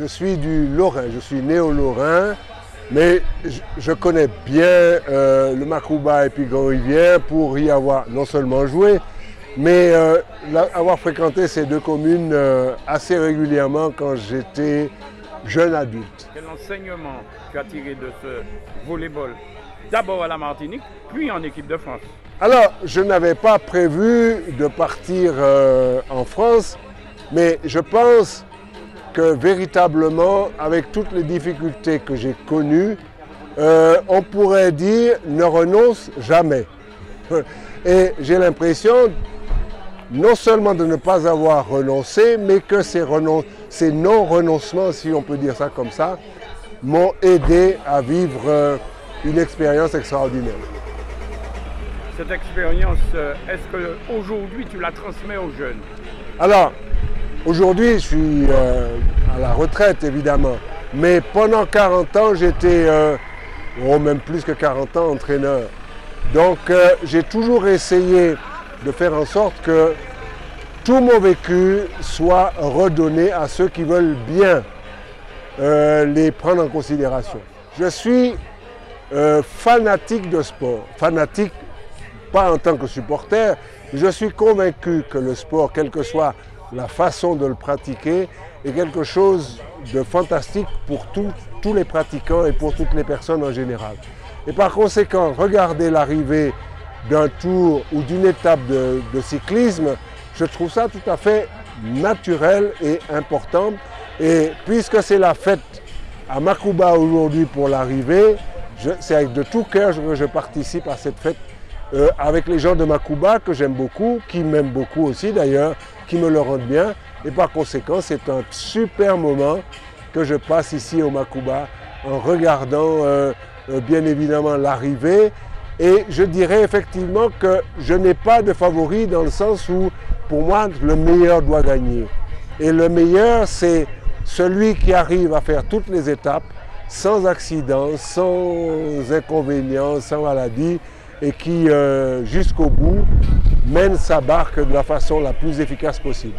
Je suis du Lorrain, je suis né au Lorrain, mais je, connais bien euh, le Macouba et puis Grand-Rivière pour y avoir non seulement joué, mais euh, avoir fréquenté ces deux communes euh, assez régulièrement quand j'étais jeune adulte. Quel enseignement tu as tiré de ce volleyball? D'abord à la Martinique, puis en équipe de France. Alors, je n'avais pas prévu de partir en France, mais je pense que véritablement, avec toutes les difficultés que j'ai connues, euh, on pourrait dire ne renonce jamais. Et j'ai l'impression non seulement de ne pas avoir renoncé, mais que ces, non-renoncements, si on peut dire ça comme ça, m'ont aidé à vivre euh, une expérience extraordinaire. Cette expérience, euh, est-ce qu'aujourd'hui tu la transmets aux jeunes? Alors, Aujourd'hui, je suis euh, à la retraite, évidemment. Mais pendant 40 ans, j'étais, euh, oh, même plus que 40 ans, entraîneur. Donc, euh, j'ai toujours essayé de faire en sorte que tout mon vécu soit redonné à ceux qui veulent bien les prendre en considération. Je suis fanatique de sport. Fanatique, pas en tant que supporter, je suis convaincu que le sport, quel que soit la façon de le pratiquer est quelque chose de fantastique pour tous les pratiquants et pour toutes les personnes en général. Et par conséquent, regarder l'arrivée d'un tour ou d'une étape de, cyclisme, je trouve ça tout à fait naturel et important. Et puisque c'est la fête à Makuba aujourd'hui pour l'arrivée, c'est avec de tout cœur que je participe à cette fête euh, avec les gens de Makuba que j'aime beaucoup, qui m'aiment beaucoup aussi d'ailleurs, qui me le rendent bien. Et par conséquent, c'est un super moment que je passe ici au Makuba en regardant euh, euh, bien évidemment l'arrivée. Et je dirais effectivement que je n'ai pas de favori dans le sens où pour moi le meilleur doit gagner. Et le meilleur c'est celui qui arrive à faire toutes les étapes sans accident, sans inconvénients, sans maladie et qui, euh, jusqu'au bout, mène sa barque de la façon la plus efficace possible.